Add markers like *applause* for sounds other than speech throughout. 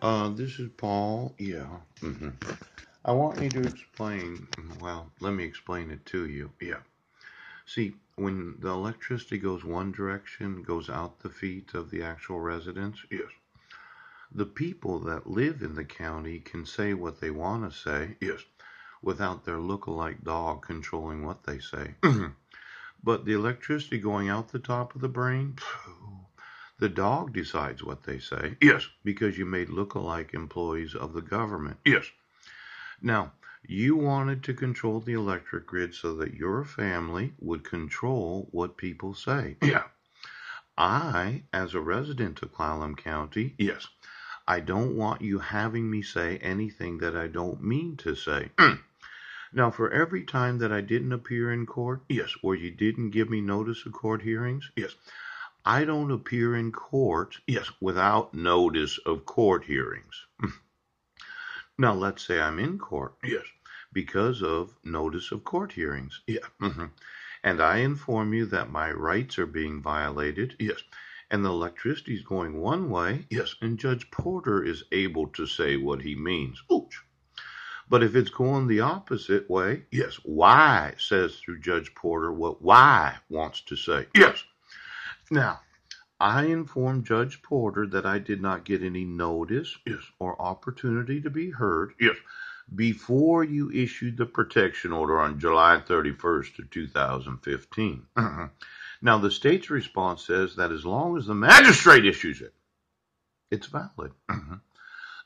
Uh, this is Paul. Yeah. hmm I want you to explain. Well, let me explain it to you. Yeah. See, when the electricity goes one direction, goes out the feet of the actual residents. Yes. The people that live in the county can say what they want to say. Yes. Without their look-alike dog controlling what they say. *clears throat* but the electricity going out the top of the brain. The dog decides what they say. Yes. Because you made look-alike employees of the government. Yes. Now, you wanted to control the electric grid so that your family would control what people say. Yeah. I, as a resident of Clallam County, yes, I don't want you having me say anything that I don't mean to say. Mm. now, for every time that I didn't appear in court, yes, or you didn't give me notice of court hearings, yes, I don't appear in court, yes, without notice of court hearings. now, let's say I'm in court, yes, because of notice of court hearings. Yeah. hmm And I inform you that my rights are being violated. Yes. And the electricity is going one way. Yes. And Judge Porter is able to say what he means. Ooch. But if it's going the opposite way, yes, why says through Judge Porter what why wants to say. Yes. Now, I informed Judge Porter that I did not get any notice yes, or opportunity to be heard yes, before you issued the protection order on July 31st of 2015. Mm-hmm. Now, the state's response says that as long as the magistrate issues it, it's valid. Mm-hmm.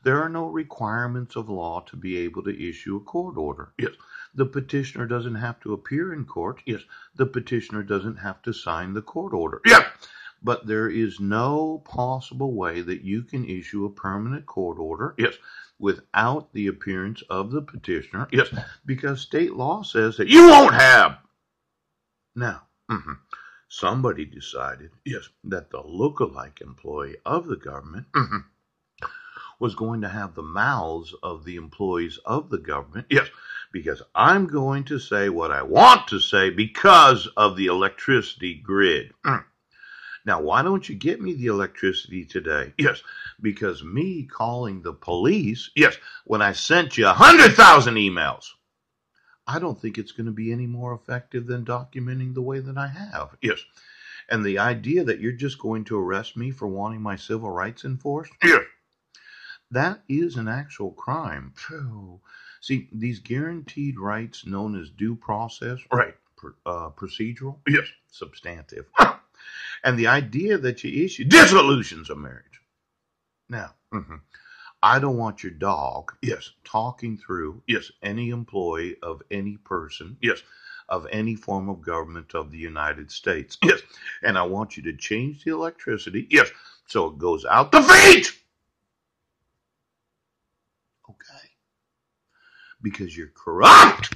There are no requirements of law to be able to issue a court order. Yes. The petitioner doesn't have to appear in court. Yes. The petitioner doesn't have to sign the court order. Yes. But there is no possible way that you can issue a permanent court order. Yes. Without the appearance of the petitioner. Yes. Because state law says that you won't have. Now, mhm, somebody decided, yes, that the look-alike employee of the government mhm, was going to have the mouths of the employees of the government. Yes, because I'm going to say what I want to say because of the electricity grid. Mm. Now, why don't you get me the electricity today? Yes, because me calling the police, yes, when I sent you a hundred thousand emails, I don't think it's going to be any more effective than documenting the way that I have. Yes. And the idea that you're just going to arrest me for wanting my civil rights enforced? Yes. That is an actual crime. Phew. See, these guaranteed rights known as due process, right, uh, procedural, yes, substantive, *laughs* and the idea that you issue dissolutions of marriage. Now, mhm, I don't want your dog, yes, talking through, yes, any employee of any person, yes, of any form of government of the United States, yes, and I want you to change the electricity, yes, so it goes out the feet. Okay. Because you're corrupt.